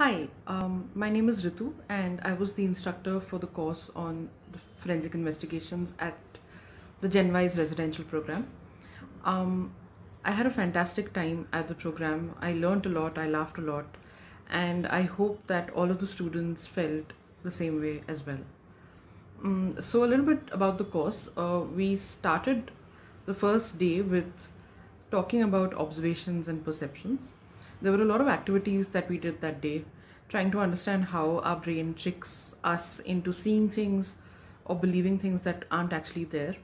Hi, um, my name is Ritu, and I was the instructor for the course on forensic investigations at the GenWise residential program. Um, I had a fantastic time at the program. I learned a lot, I laughed a lot, and I hope that all of the students felt the same way as well. Um, so, a little bit about the course. Uh, we started the first day with talking about observations and perceptions there were a lot of activities that we did that day, trying to understand how our brain tricks us into seeing things or believing things that aren't actually there.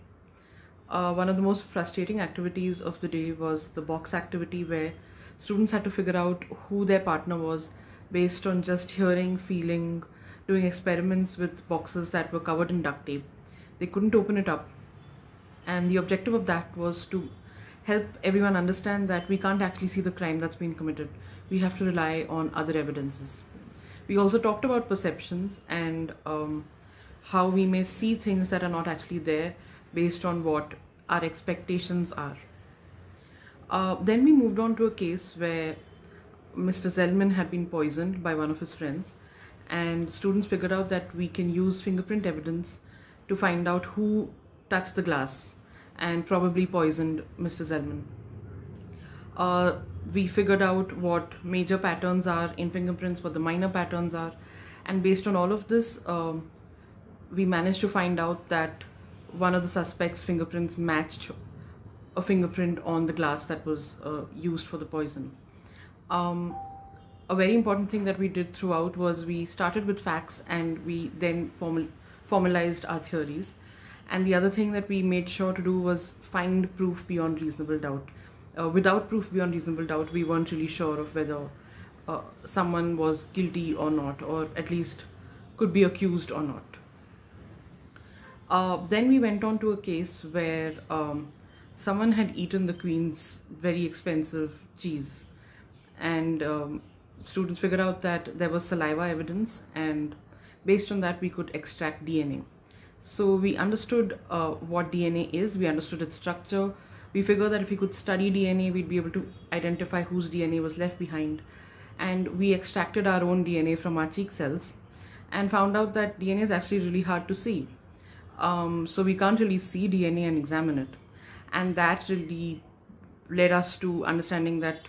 Uh, one of the most frustrating activities of the day was the box activity, where students had to figure out who their partner was based on just hearing, feeling, doing experiments with boxes that were covered in duct tape. They couldn't open it up. And the objective of that was to help everyone understand that we can't actually see the crime that's been committed. We have to rely on other evidences. We also talked about perceptions and um, how we may see things that are not actually there based on what our expectations are. Uh, then we moved on to a case where Mr. Zellman had been poisoned by one of his friends, and students figured out that we can use fingerprint evidence to find out who touched the glass and probably poisoned Mr. Zellman. Uh, we figured out what major patterns are in fingerprints, what the minor patterns are, and based on all of this, um, we managed to find out that one of the suspects' fingerprints matched a fingerprint on the glass that was uh, used for the poison. Um, a very important thing that we did throughout was we started with facts and we then formal, formalized our theories and the other thing that we made sure to do was find proof beyond reasonable doubt. Uh, without proof beyond reasonable doubt, we weren't really sure of whether uh, someone was guilty or not, or at least could be accused or not. Uh, then we went on to a case where um, someone had eaten the queen's very expensive cheese, and um, students figured out that there was saliva evidence, and based on that, we could extract DNA. So we understood uh, what DNA is, we understood its structure. We figured that if we could study DNA, we'd be able to identify whose DNA was left behind. And we extracted our own DNA from our cheek cells and found out that DNA is actually really hard to see. Um, so we can't really see DNA and examine it. And that really led us to understanding that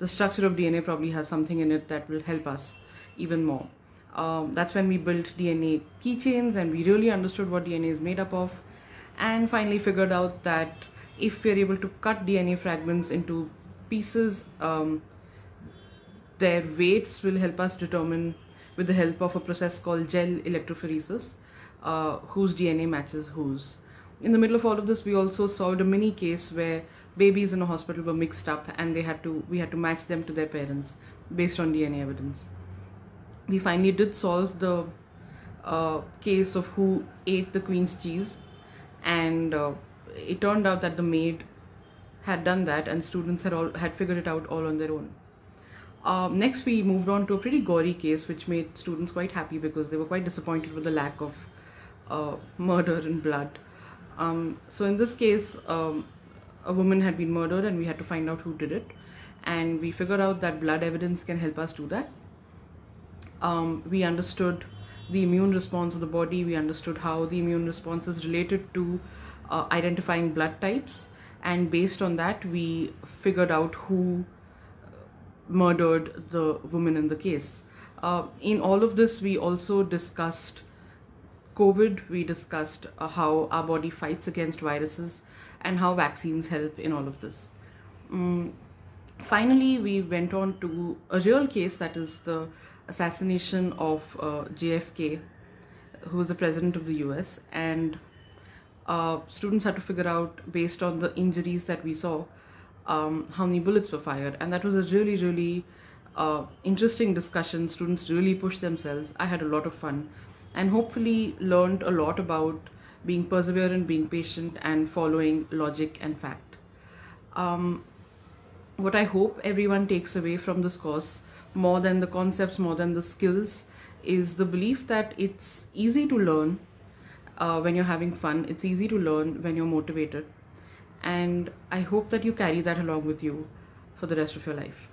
the structure of DNA probably has something in it that will help us even more um, that's when we built DNA keychains and we really understood what DNA is made up of and finally figured out that if we're able to cut DNA fragments into pieces, um, their weights will help us determine with the help of a process called gel electrophoresis uh, whose DNA matches whose. In the middle of all of this, we also solved a mini case where babies in a hospital were mixed up and they had to we had to match them to their parents based on DNA evidence we finally did solve the uh, case of who ate the queen's cheese. And uh, it turned out that the maid had done that and students had all had figured it out all on their own. Uh, next we moved on to a pretty gory case which made students quite happy because they were quite disappointed with the lack of uh, murder and blood. Um, so in this case um, a woman had been murdered and we had to find out who did it. And we figured out that blood evidence can help us do that um, we understood the immune response of the body, we understood how the immune response is related to uh, identifying blood types, and based on that, we figured out who murdered the woman in the case. Uh, in all of this, we also discussed COVID, we discussed uh, how our body fights against viruses, and how vaccines help in all of this. Um, finally, we went on to a real case that is the assassination of uh, JFK, who was the president of the US, and uh, students had to figure out, based on the injuries that we saw, um, how many bullets were fired. And that was a really, really uh, interesting discussion. Students really pushed themselves. I had a lot of fun and hopefully learned a lot about being perseverant, being patient, and following logic and fact. Um, what I hope everyone takes away from this course more than the concepts, more than the skills, is the belief that it's easy to learn uh, when you're having fun. It's easy to learn when you're motivated. And I hope that you carry that along with you for the rest of your life.